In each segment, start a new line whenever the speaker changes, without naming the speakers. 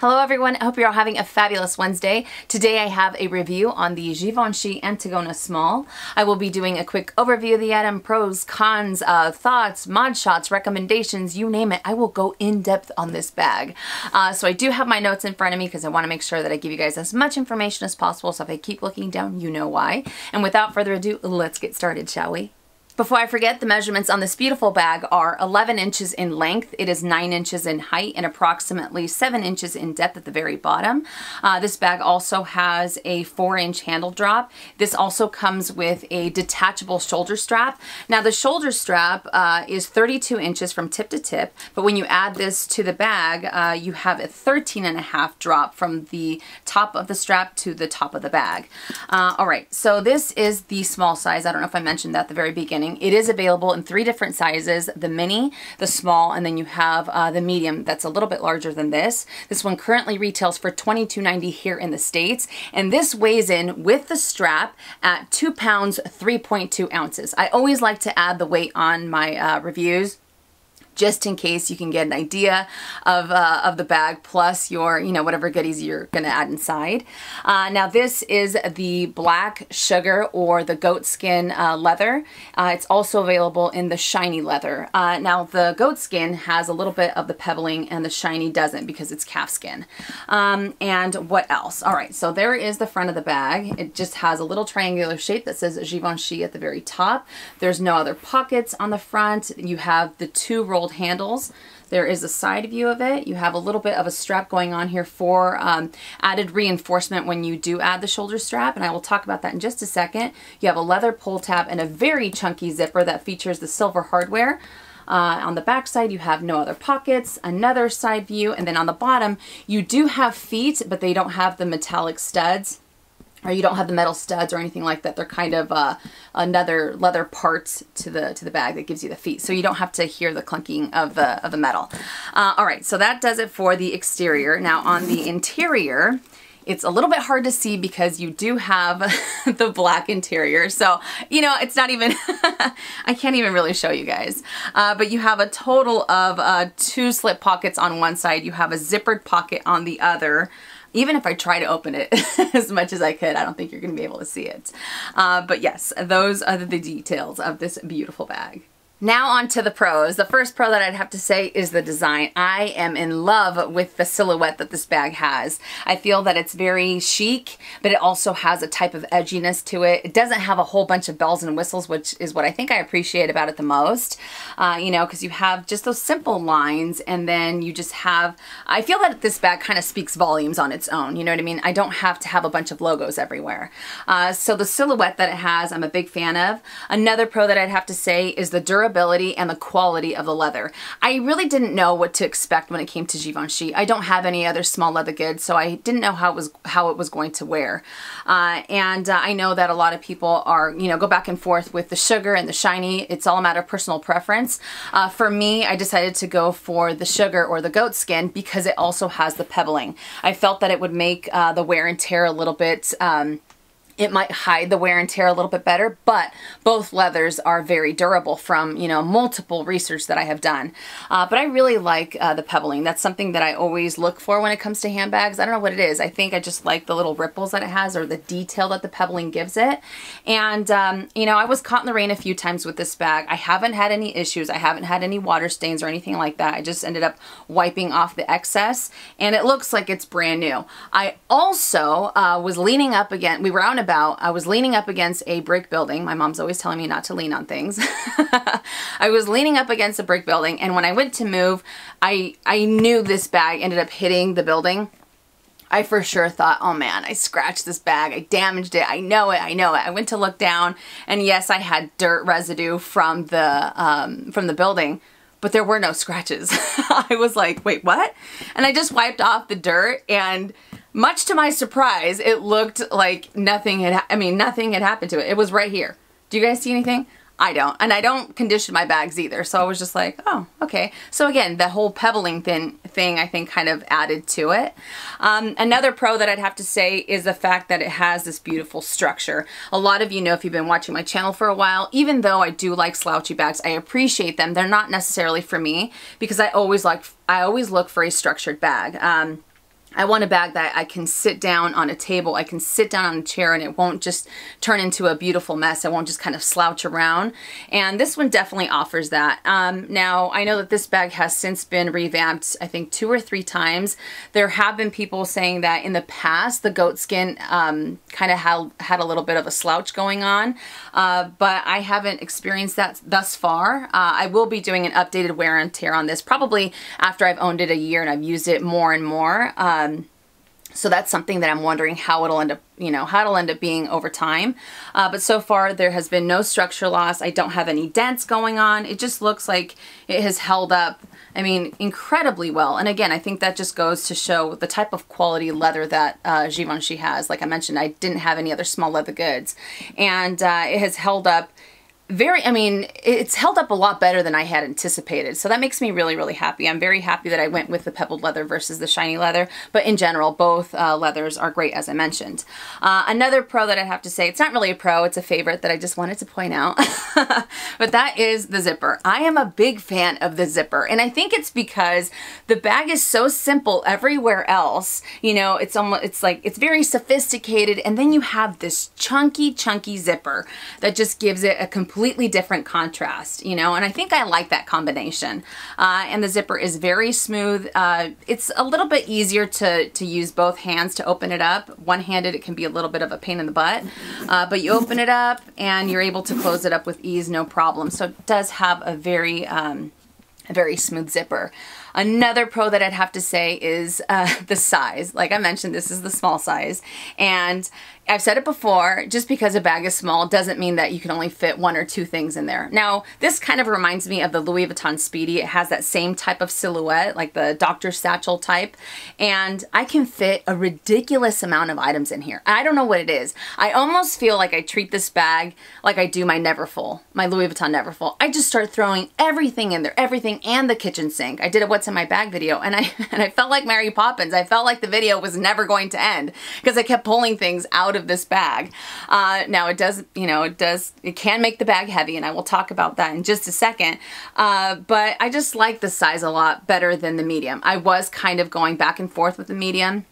Hello everyone, I hope you're all having a fabulous Wednesday. Today I have a review on the Givenchy Antigona Small. I will be doing a quick overview of the item, pros, cons, uh, thoughts, mod shots, recommendations, you name it. I will go in depth on this bag. Uh, so I do have my notes in front of me because I want to make sure that I give you guys as much information as possible. So if I keep looking down, you know why. And without further ado, let's get started, shall we? Before I forget, the measurements on this beautiful bag are 11 inches in length, it is 9 inches in height, and approximately 7 inches in depth at the very bottom. Uh, this bag also has a 4 inch handle drop. This also comes with a detachable shoulder strap. Now the shoulder strap uh, is 32 inches from tip to tip, but when you add this to the bag, uh, you have a 13 and a half drop from the top of the strap to the top of the bag. Uh, all right, so this is the small size. I don't know if I mentioned that at the very beginning. It is available in three different sizes, the mini, the small, and then you have uh, the medium that's a little bit larger than this. This one currently retails for $22.90 here in the States, and this weighs in with the strap at two pounds, 3.2 ounces. I always like to add the weight on my uh, reviews just in case you can get an idea of, uh, of the bag plus your, you know, whatever goodies you're to add inside. Uh, now this is the black sugar or the goat skin uh, leather. Uh, it's also available in the shiny leather. Uh, now the goat skin has a little bit of the pebbling and the shiny doesn't because it's calf skin. Um, and what else? All right, so there is the front of the bag. It just has a little triangular shape that says Givenchy at the very top. There's no other pockets on the front. You have the two rolled handles. There is a side view of it. You have a little bit of a strap going on here for um, added reinforcement when you do add the shoulder strap, and I will talk about that in just a second. You have a leather pull tab and a very chunky zipper that features the silver hardware. Uh, on the back side, you have no other pockets, another side view, and then on the bottom, you do have feet, but they don't have the metallic studs or you don't have the metal studs or anything like that. They're kind of uh, another leather parts to the to the bag that gives you the feet, so you don't have to hear the clunking of the of the metal. Uh, all right, so that does it for the exterior. Now on the interior. It's a little bit hard to see because you do have the black interior. So, you know, it's not even, I can't even really show you guys. Uh, but you have a total of uh, two slip pockets on one side. You have a zippered pocket on the other even if I try to open it as much as I could, I don't think you're going to be able to see it. Uh, but yes, those are the details of this beautiful bag. Now on to the pros. The first pro that I'd have to say is the design. I am in love with the silhouette that this bag has. I feel that it's very chic, but it also has a type of edginess to it. It doesn't have a whole bunch of bells and whistles, which is what I think I appreciate about it the most. Uh, you know, because you have just those simple lines and then you just have, I feel that this bag kind of speaks volumes on its own. You know what I mean? I don't have to have a bunch of logos everywhere. Uh, so the silhouette that it has, I'm a big fan of. Another pro that I'd have to say is the durability durability and the quality of the leather. I really didn't know what to expect when it came to Givenchy. I don't have any other small leather goods, so I didn't know how it was how it was going to wear. Uh, and uh, I know that a lot of people are, you know, go back and forth with the sugar and the shiny. It's all a matter of personal preference. Uh, for me, I decided to go for the sugar or the goat skin because it also has the pebbling. I felt that it would make uh, the wear and tear a little bit um, it might hide the wear and tear a little bit better, but both leathers are very durable from, you know, multiple research that I have done. Uh, but I really like uh, the pebbling. That's something that I always look for when it comes to handbags. I don't know what it is. I think I just like the little ripples that it has or the detail that the pebbling gives it. And, um, you know, I was caught in the rain a few times with this bag. I haven't had any issues. I haven't had any water stains or anything like that. I just ended up wiping off the excess and it looks like it's brand new. I also uh, was leaning up again. We were out and about. I was leaning up against a brick building. My mom's always telling me not to lean on things. I was leaning up against a brick building and when I went to move, I, I knew this bag ended up hitting the building. I for sure thought, oh man, I scratched this bag, I damaged it, I know it, I know it. I went to look down and yes, I had dirt residue from the, um, from the building, but there were no scratches. I was like, wait, what? And I just wiped off the dirt and much to my surprise, it looked like nothing had, I mean, nothing had happened to it. It was right here. Do you guys see anything? I don't. And I don't condition my bags either. So I was just like, oh, okay. So again, the whole pebbling thing, thing I think kind of added to it. Um, another pro that I'd have to say is the fact that it has this beautiful structure. A lot of you know if you've been watching my channel for a while, even though I do like slouchy bags, I appreciate them. They're not necessarily for me because I always like, I always look for a structured bag. Um, I want a bag that I can sit down on a table, I can sit down on a chair and it won't just turn into a beautiful mess. I won't just kind of slouch around. And this one definitely offers that. Um, now, I know that this bag has since been revamped, I think two or three times. There have been people saying that in the past, the goat skin um, kind of had, had a little bit of a slouch going on, uh, but I haven't experienced that thus far. Uh, I will be doing an updated wear and tear on this probably after I've owned it a year and I've used it more and more. Um, so that's something that I'm wondering how it'll end up, you know, how it'll end up being over time. Uh, but so far there has been no structure loss. I don't have any dents going on. It just looks like it has held up, I mean, incredibly well. And again, I think that just goes to show the type of quality leather that uh, Givenchy has. Like I mentioned, I didn't have any other small leather goods. And uh, it has held up very, I mean, it's held up a lot better than I had anticipated. So that makes me really, really happy. I'm very happy that I went with the pebbled leather versus the shiny leather. But in general, both uh, leathers are great, as I mentioned. Uh, another pro that I have to say, it's not really a pro, it's a favorite that I just wanted to point out. but that is the zipper. I am a big fan of the zipper. And I think it's because the bag is so simple everywhere else. You know, it's almost, it's like, it's very sophisticated. And then you have this chunky, chunky zipper that just gives it a complete completely different contrast, you know, and I think I like that combination. Uh, and the zipper is very smooth. Uh, it's a little bit easier to, to use both hands to open it up. One-handed, it can be a little bit of a pain in the butt, uh, but you open it up and you're able to close it up with ease, no problem. So it does have a very, um, a very smooth zipper. Another pro that I'd have to say is uh, the size. Like I mentioned, this is the small size. And I've said it before, just because a bag is small doesn't mean that you can only fit one or two things in there. Now, this kind of reminds me of the Louis Vuitton Speedy. It has that same type of silhouette, like the Dr. Satchel type, and I can fit a ridiculous amount of items in here. I don't know what it is. I almost feel like I treat this bag like I do my Neverfull, my Louis Vuitton Neverfull. I just start throwing everything in there, everything and the kitchen sink. I did a what's in my bag video and I, and I felt like Mary Poppins. I felt like the video was never going to end because I kept pulling things out this bag. Uh, now it does, you know, it does, it can make the bag heavy and I will talk about that in just a second. Uh, but I just like the size a lot better than the medium. I was kind of going back and forth with the medium.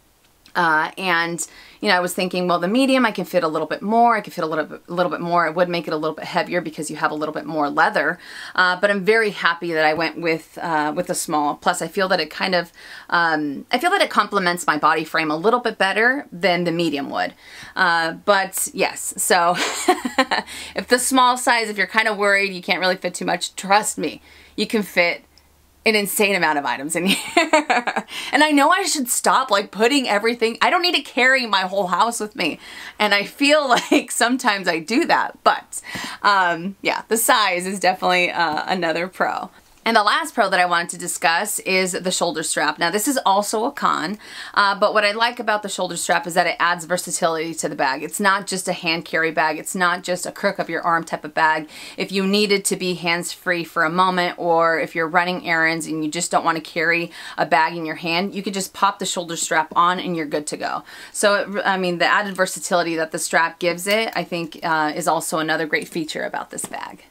Uh, and you know, I was thinking, well, the medium I can fit a little bit more. I can fit a little bit, a little bit more. It would make it a little bit heavier because you have a little bit more leather. Uh, but I'm very happy that I went with uh, with the small. Plus, I feel that it kind of, um, I feel that it complements my body frame a little bit better than the medium would. Uh, but yes, so if the small size, if you're kind of worried you can't really fit too much, trust me, you can fit an insane amount of items in here. and I know I should stop like putting everything, I don't need to carry my whole house with me. And I feel like sometimes I do that, but um, yeah, the size is definitely uh, another pro. And the last pro that I wanted to discuss is the shoulder strap. Now this is also a con, uh, but what I like about the shoulder strap is that it adds versatility to the bag. It's not just a hand carry bag. It's not just a crook of your arm type of bag. If you needed to be hands-free for a moment or if you're running errands and you just don't want to carry a bag in your hand, you could just pop the shoulder strap on and you're good to go. So, it, I mean, the added versatility that the strap gives it, I think uh, is also another great feature about this bag.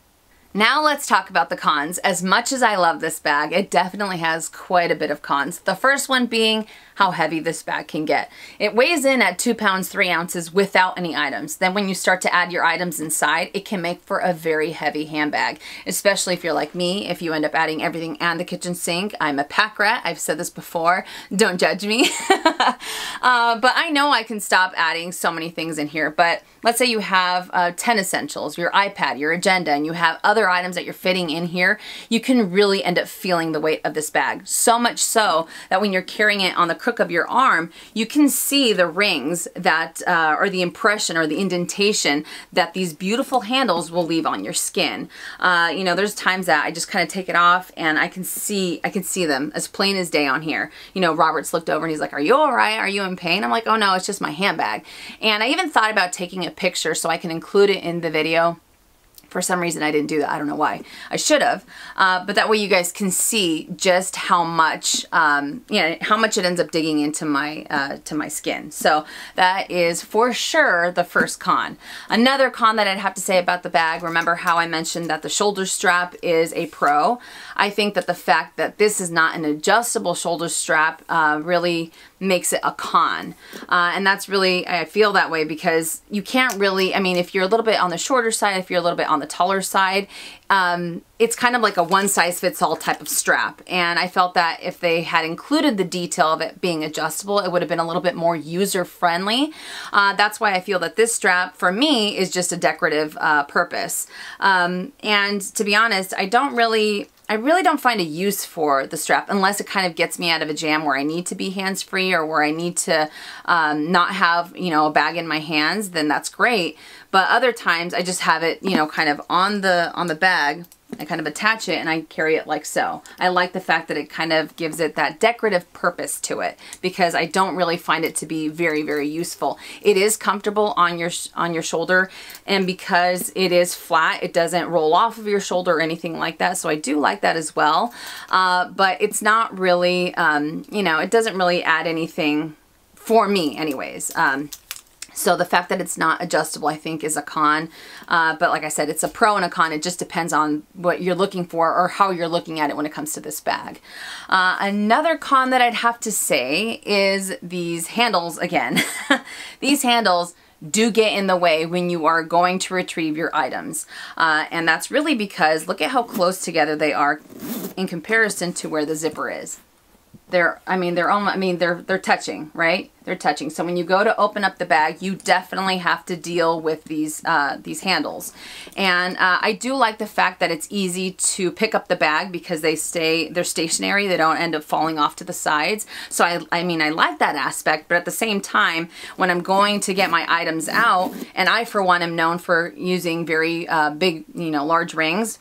Now let's talk about the cons. As much as I love this bag, it definitely has quite a bit of cons. The first one being how heavy this bag can get. It weighs in at 2 pounds 3 ounces without any items. Then when you start to add your items inside, it can make for a very heavy handbag, especially if you're like me, if you end up adding everything and the kitchen sink. I'm a pack rat. I've said this before. Don't judge me. uh, but I know I can stop adding so many things in here. But let's say you have uh, 10 essentials, your iPad, your agenda, and you have other items that you're fitting in here, you can really end up feeling the weight of this bag. So much so that when you're carrying it on the crook of your arm, you can see the rings that, uh, or the impression or the indentation that these beautiful handles will leave on your skin. Uh, you know, there's times that I just kind of take it off and I can see, I can see them as plain as day on here. You know, Robert's looked over and he's like, are you all Are you in pain? I'm like, oh no, it's just my handbag. And I even thought about taking a picture so I can include it in the video for some reason I didn't do that. I don't know why. I should have. Uh, but that way you guys can see just how much, um, you know, how much it ends up digging into my, uh, to my skin. So that is for sure the first con. Another con that I'd have to say about the bag, remember how I mentioned that the shoulder strap is a pro. I think that the fact that this is not an adjustable shoulder strap uh, really makes it a con. Uh, and that's really, I feel that way because you can't really, I mean, if you're a little bit on the shorter side, if you're a little bit on the taller side, um, it's kind of like a one size fits all type of strap. And I felt that if they had included the detail of it being adjustable, it would have been a little bit more user friendly. Uh, that's why I feel that this strap for me is just a decorative uh, purpose. Um, and to be honest, I don't really I really don't find a use for the strap unless it kind of gets me out of a jam where I need to be hands-free or where I need to um, not have, you know, a bag in my hands, then that's great. But other times I just have it, you know, kind of on the on the bag I kind of attach it and I carry it like so. I like the fact that it kind of gives it that decorative purpose to it because I don't really find it to be very, very useful. It is comfortable on your on your shoulder and because it is flat, it doesn't roll off of your shoulder or anything like that. So I do like that as well. Uh, but it's not really, um, you know, it doesn't really add anything for me anyways. Um, so the fact that it's not adjustable, I think, is a con. Uh, but like I said, it's a pro and a con. It just depends on what you're looking for or how you're looking at it when it comes to this bag. Uh, another con that I'd have to say is these handles again. these handles do get in the way when you are going to retrieve your items. Uh, and that's really because look at how close together they are in comparison to where the zipper is they're I mean they're almost I mean they're they're touching right? They're touching. So when you go to open up the bag you definitely have to deal with these uh, these handles. And uh, I do like the fact that it's easy to pick up the bag because they stay they're stationary. They don't end up falling off to the sides. So I, I mean I like that aspect but at the same time when I'm going to get my items out and I for one am known for using very uh, big you know large rings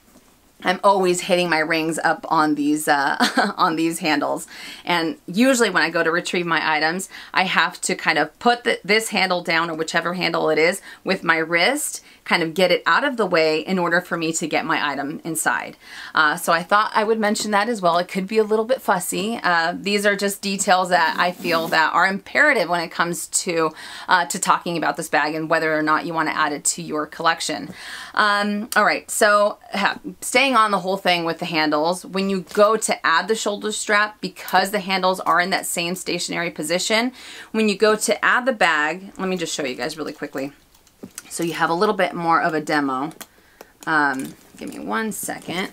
I'm always hitting my rings up on these uh, on these handles. And usually when I go to retrieve my items I have to kind of put the, this handle down or whichever handle it is with my wrist kind of get it out of the way in order for me to get my item inside. Uh, so I thought I would mention that as well. It could be a little bit fussy. Uh, these are just details that I feel that are imperative when it comes to, uh, to talking about this bag and whether or not you want to add it to your collection. Um, all right, so staying on the whole thing with the handles, when you go to add the shoulder strap, because the handles are in that same stationary position, when you go to add the bag, let me just show you guys really quickly. So you have a little bit more of a demo. Um, give me one second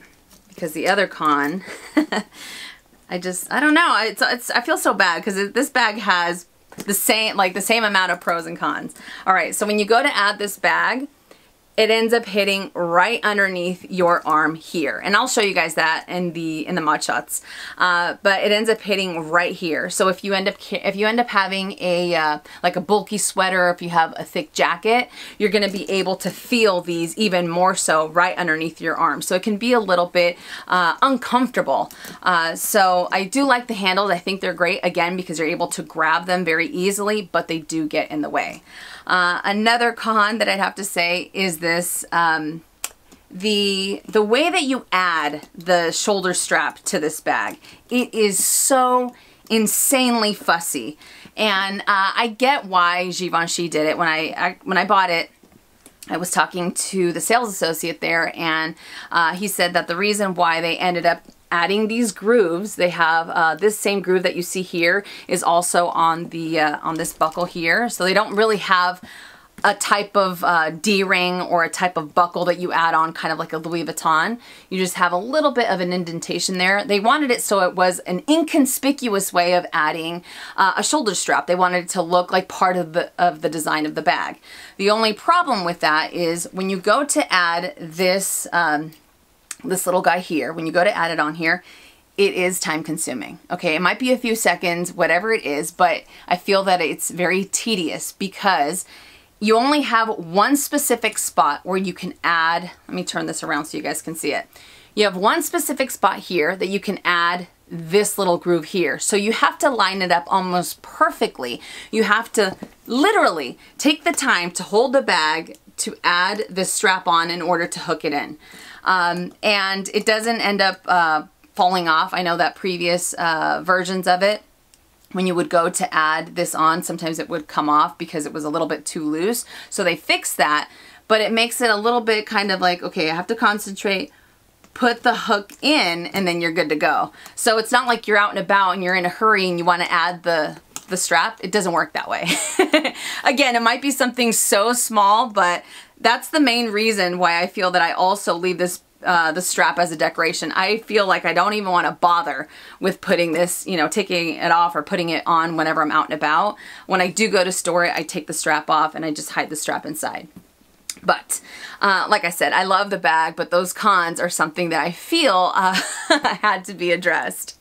because the other con, I just, I don't know. It's, it's, I feel so bad because this bag has the same, like the same amount of pros and cons. All right. So when you go to add this bag, it ends up hitting right underneath your arm here. And I'll show you guys that in the in the mod shots. Uh, but it ends up hitting right here. So if you end up if you end up having a uh, like a bulky sweater, if you have a thick jacket, you're going to be able to feel these even more so right underneath your arm. So it can be a little bit uh, uncomfortable. Uh, so I do like the handles. I think they're great again because you're able to grab them very easily, but they do get in the way. Uh, another con that I'd have to say is this, um, the, the way that you add the shoulder strap to this bag, it is so insanely fussy. And uh, I get why Givenchy did it. When I, I, when I bought it, I was talking to the sales associate there and uh, he said that the reason why they ended up adding these grooves. They have uh, this same groove that you see here is also on the uh, on this buckle here. So they don't really have a type of uh, D-ring or a type of buckle that you add on kind of like a Louis Vuitton. You just have a little bit of an indentation there. They wanted it so it was an inconspicuous way of adding uh, a shoulder strap. They wanted it to look like part of the, of the design of the bag. The only problem with that is when you go to add this um, this little guy here, when you go to add it on here, it is time consuming. Okay, it might be a few seconds, whatever it is, but I feel that it's very tedious because you only have one specific spot where you can add, let me turn this around so you guys can see it. You have one specific spot here that you can add this little groove here. So you have to line it up almost perfectly. You have to literally take the time to hold the bag to add the strap on in order to hook it in. Um, and it doesn't end up uh, falling off. I know that previous uh, versions of it, when you would go to add this on, sometimes it would come off because it was a little bit too loose. So they fixed that, but it makes it a little bit kind of like, okay, I have to concentrate, put the hook in, and then you're good to go. So it's not like you're out and about and you're in a hurry and you want to add the the strap, it doesn't work that way. Again, it might be something so small, but that's the main reason why I feel that I also leave this uh, the strap as a decoration. I feel like I don't even want to bother with putting this, you know, taking it off or putting it on whenever I'm out and about. When I do go to store it, I take the strap off and I just hide the strap inside. But uh, like I said, I love the bag, but those cons are something that I feel uh, had to be addressed.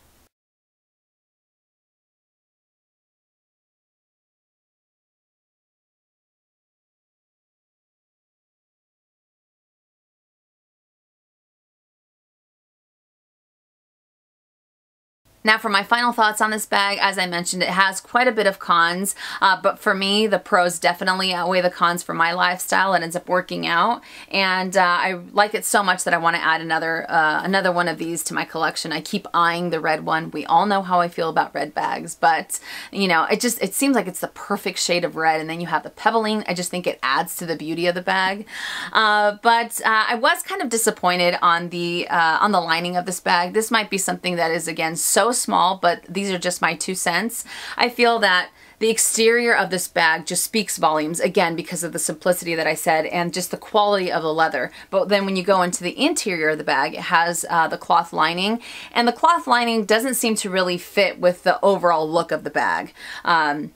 Now for my final thoughts on this bag, as I mentioned, it has quite a bit of cons, uh, but for me, the pros definitely outweigh the cons for my lifestyle. It ends up working out, and uh, I like it so much that I want to add another uh, another one of these to my collection. I keep eyeing the red one. We all know how I feel about red bags, but you know, it just it seems like it's the perfect shade of red, and then you have the pebbling. I just think it adds to the beauty of the bag. Uh, but uh, I was kind of disappointed on the uh, on the lining of this bag. This might be something that is again so small, but these are just my two cents. I feel that the exterior of this bag just speaks volumes, again, because of the simplicity that I said and just the quality of the leather. But then when you go into the interior of the bag, it has uh, the cloth lining, and the cloth lining doesn't seem to really fit with the overall look of the bag. Um,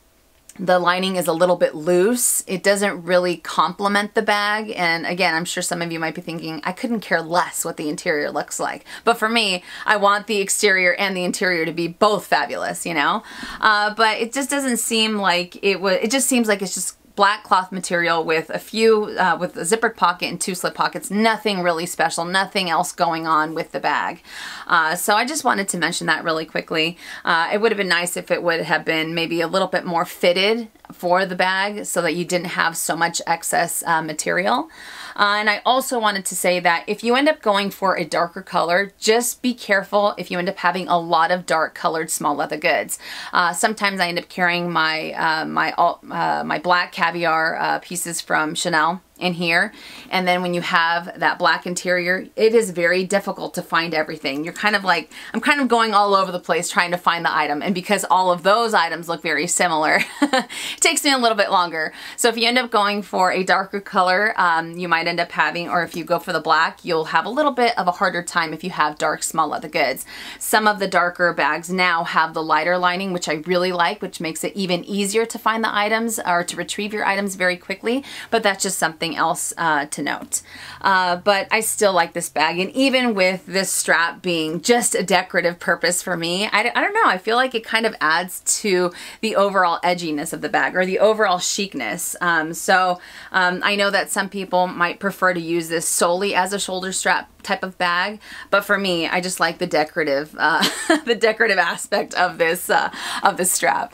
the lining is a little bit loose. It doesn't really complement the bag. And again, I'm sure some of you might be thinking, I couldn't care less what the interior looks like. But for me, I want the exterior and the interior to be both fabulous, you know? Uh, but it just doesn't seem like it would, it just seems like it's just black cloth material with a few, uh, with a zippered pocket and two slip pockets. Nothing really special, nothing else going on with the bag. Uh, so I just wanted to mention that really quickly. Uh, it would have been nice if it would have been maybe a little bit more fitted for the bag so that you didn't have so much excess uh, material. Uh, and I also wanted to say that if you end up going for a darker color, just be careful if you end up having a lot of dark colored small leather goods. Uh, sometimes I end up carrying my, uh, my, uh, my black caviar uh, pieces from Chanel in here. And then when you have that black interior, it is very difficult to find everything. You're kind of like, I'm kind of going all over the place trying to find the item. And because all of those items look very similar, it takes me a little bit longer. So if you end up going for a darker color, um, you might end up having, or if you go for the black, you'll have a little bit of a harder time if you have dark small leather goods. Some of the darker bags now have the lighter lining, which I really like, which makes it even easier to find the items or to retrieve your items very quickly. But that's just something something else uh, to note. Uh, but I still like this bag. And even with this strap being just a decorative purpose for me, I, I don't know. I feel like it kind of adds to the overall edginess of the bag or the overall chicness. Um, so um, I know that some people might prefer to use this solely as a shoulder strap type of bag but for me I just like the decorative uh, the decorative aspect of this uh, of this strap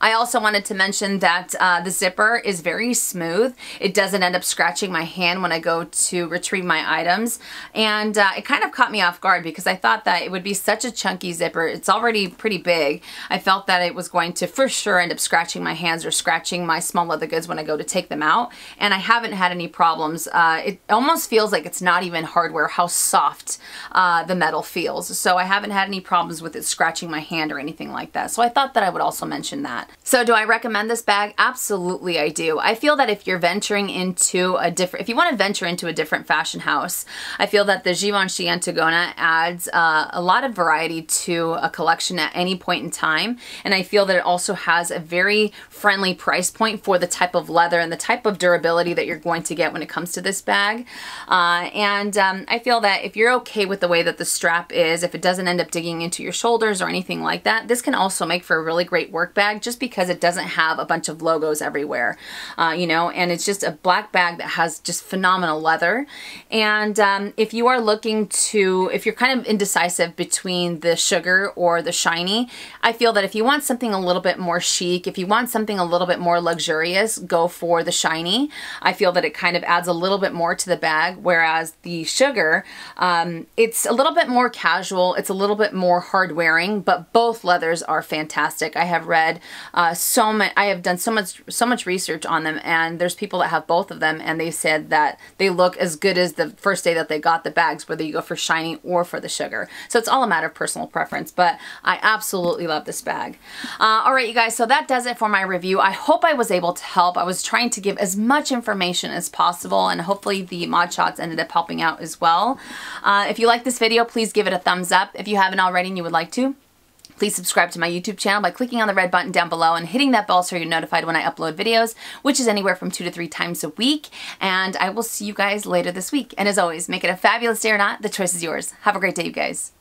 I also wanted to mention that uh, the zipper is very smooth. It doesn't end up scratching my hand when I go to retrieve my items. And uh, it kind of caught me off guard because I thought that it would be such a chunky zipper. It's already pretty big. I felt that it was going to for sure end up scratching my hands or scratching my small leather goods when I go to take them out. And I haven't had any problems. Uh, it almost feels like it's not even hardware how soft uh, the metal feels. So I haven't had any problems with it scratching my hand or anything like that. So I thought that I would also mention that. So do I recommend this bag? Absolutely I do. I feel that if you're venturing into a different, if you want to venture into a different fashion house, I feel that the Givenchy Antigona adds uh, a lot of variety to a collection at any point in time. And I feel that it also has a very friendly price point for the type of leather and the type of durability that you're going to get when it comes to this bag. Uh, and um, I feel that if you're okay with the way that the strap is, if it doesn't end up digging into your shoulders or anything like that, this can also make for a really great work bag just because it doesn't have a bunch of logos everywhere, uh, you know, and it's just a black bag that has just phenomenal leather. And um, if you are looking to, if you're kind of indecisive between the sugar or the shiny, I feel that if you want something a little bit more chic, if you want something a little bit more luxurious, go for the shiny. I feel that it kind of adds a little bit more to the bag, whereas the sugar, um, it's a little bit more casual, it's a little bit more hard wearing, but both leathers are fantastic. I have read uh, so much. I have done so much so much research on them, and there's people that have both of them, and they said that they look as good as the first day that they got the bags, whether you go for shiny or for the sugar. So it's all a matter of personal preference, but I absolutely love this bag. Uh, all right, you guys, so that does it for my review. I hope I was able to help. I was trying to give as much information as possible, and hopefully the Mod Shots ended up helping out as well. Uh, if you like this video, please give it a thumbs up. If you haven't already and you would like to, Please subscribe to my YouTube channel by clicking on the red button down below and hitting that bell so you're notified when I upload videos, which is anywhere from two to three times a week. And I will see you guys later this week. And as always, make it a fabulous day or not, the choice is yours. Have a great day, you guys.